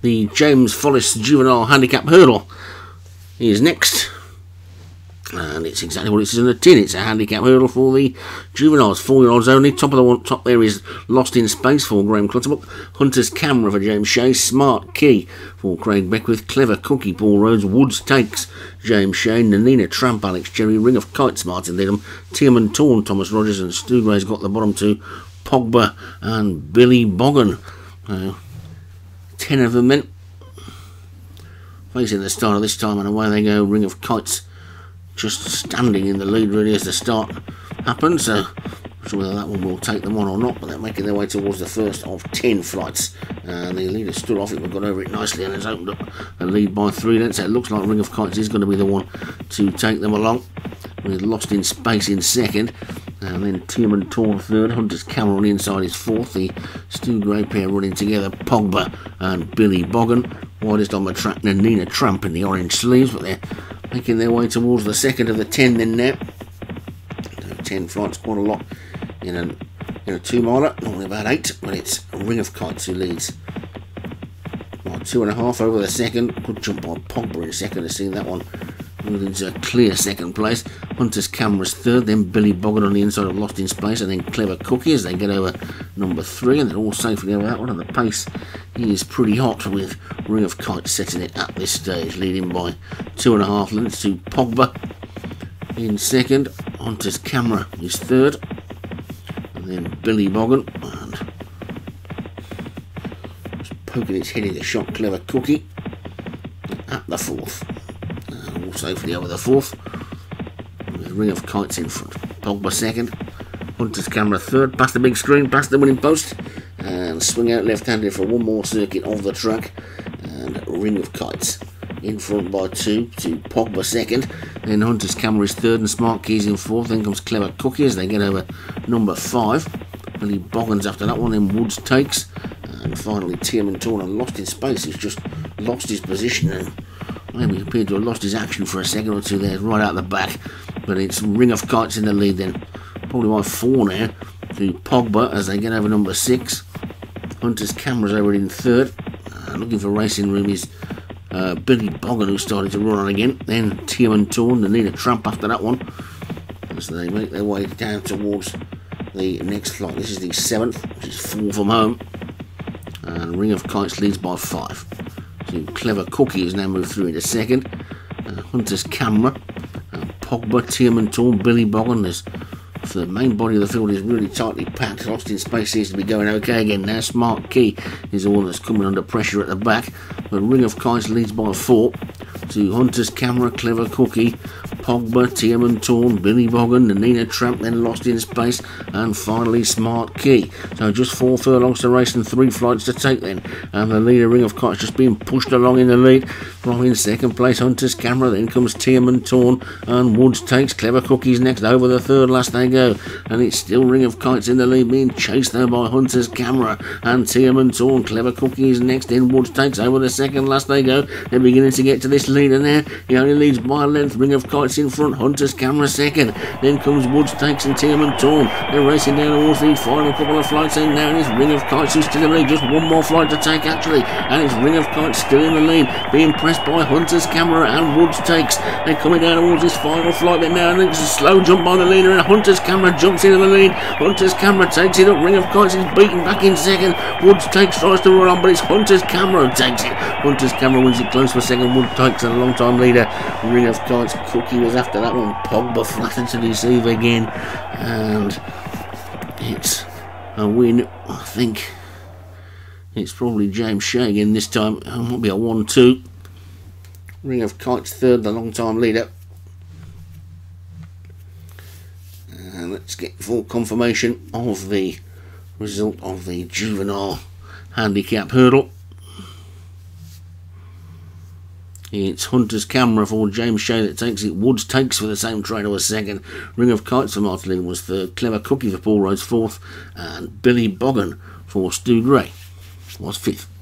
The James Follis Juvenile Handicap Hurdle is next. And it's exactly what it says in the tin. It's a handicap hurdle for the juveniles, four year olds only. Top of the one, top there is Lost in Space for Graham Clutterbuck. Hunter's Camera for James Shea. Smart Key for Craig Beckwith. Clever Cookie, Paul Rhodes. Woods Takes, James Shea. Nanina Tramp, Alex Jerry. Ring of Kites, Martin Lidham. Tierman Torn, Thomas Rogers. And Stu Gray's got the bottom two. Pogba and Billy Bogan. Uh, ten of them men. Facing the start of this time, and away they go. Ring of Kites just standing in the lead really as the start happens. So, not sure whether that one will take them on or not, but they're making their way towards the first of 10 flights. And the leader stood off it, but got over it nicely and has opened up a lead by three lengths. It looks like Ring of Kites is going to be the one to take them along. With Lost in Space in second. And then Tierman Torn third, Hunter's Camera on inside is fourth. The Stu Gray pair running together, Pogba and Billy Bogan. Widest on the track, Nina Tramp in the orange sleeves, but they're making their way towards the second of the ten then now. Ten flights, quite a lot in a, in a two miler, normally about eight, but it's a Ring of Kites who leads. Well, two and a half over the second. Good jump by Pogba in second to see that one into a clear second place. Hunter's Camera's third, then Billy Boggart on the inside of Lost in Space, and then Clever Cookie as they get over number three, and they're all safely over that one. And the pace is pretty hot with Ring of Kites setting it at this stage, leading by two and a half lengths to Pogba in second. Hunter's Camera is third, and then Billy Boggart, and poking its head in the shot, Clever Cookie at the fourth safely over the fourth. With Ring of Kites in front. Pogba second. Hunter's camera third. Past the big screen, past the winning post. And swing out left-handed for one more circuit of the track. And Ring of Kites in front by two to Pogba second. Then Hunter's camera is third and Smart Keys in fourth. Then comes Clever Cookie as they get over number five. Billy Boggins after that one. Then Woods takes. And finally Tierman Torn lost in space. He's just lost his position and Maybe have lost his action for a second or two there, right out the back. But it's Ring of Kites in the lead then. Probably by four now to Pogba as they get over number six. Hunter's Camera's over in third. Uh, looking for racing room is uh, Billy Bogan who's starting to run on again. Then Tierman Torn, they need a tramp after that one. As they make their way down towards the next flight. This is the seventh, which is four from home. And Ring of Kites leads by five. So Clever Cookie has now moved through in a second. Uh, Hunter's Camera, uh, Pogba, Tierman Torn, Billy Bogan. The main body of the field is really tightly packed. Lost in Space seems to be going okay again now. Smart Key is the one that's coming under pressure at the back. But Ring of Kites leads by four to Hunter's Camera, Clever Cookie, Pogba, Tierman Torn, Billy Bogan, Nina Tramp, then Lost in Space, and finally Smart Key. So just four furlongs to race and three flights to take then. And the leader Ring of Kites just being pushed along in the lead. From in second place, Hunter's Camera, then comes Tierman Torn, and Woods takes Clever Cookies next. Over the third last they go. And it's still Ring of Kites in the lead, being chased there by Hunter's Camera and Tierman Torn. Clever Cookies next, then Woods takes over the second last they go. They're beginning to get to this leader now. He only leads by a length. Ring of Kites in front, Hunter's camera second. Then comes Woods, takes and Tierman Torn. They're racing down towards the final couple of flights, and now it's Ring of Kites who's still in the lead. Just one more flight to take, actually. And it's Ring of Kites still in the lead, being pressed by Hunter's camera and Woods takes. They're coming down towards this final flight, but now it's a slow jump by the leader, and Hunter's camera jumps into the lead. Hunter's camera takes it up. Ring of Kites is beaten back in second. Woods takes, tries to run on, but it's Hunter's camera takes it. Hunter's camera wins it close for second. Woods takes a long time leader. Ring of Kites Cookie after that one. Pogba flattened to deceive again. And it's a win. I think it's probably James Shea again this time. It might be a 1 2. Ring of Kites third, the long time leader. And let's get full confirmation of the result of the juvenile handicap hurdle. It's Hunter's Camera for James Shea that takes it. Woods takes for the same trainer was second. Ring of Kites for Martin was third. Clever Cookie for Paul Rhodes fourth. And Billy Bogan for Stu Gray was fifth.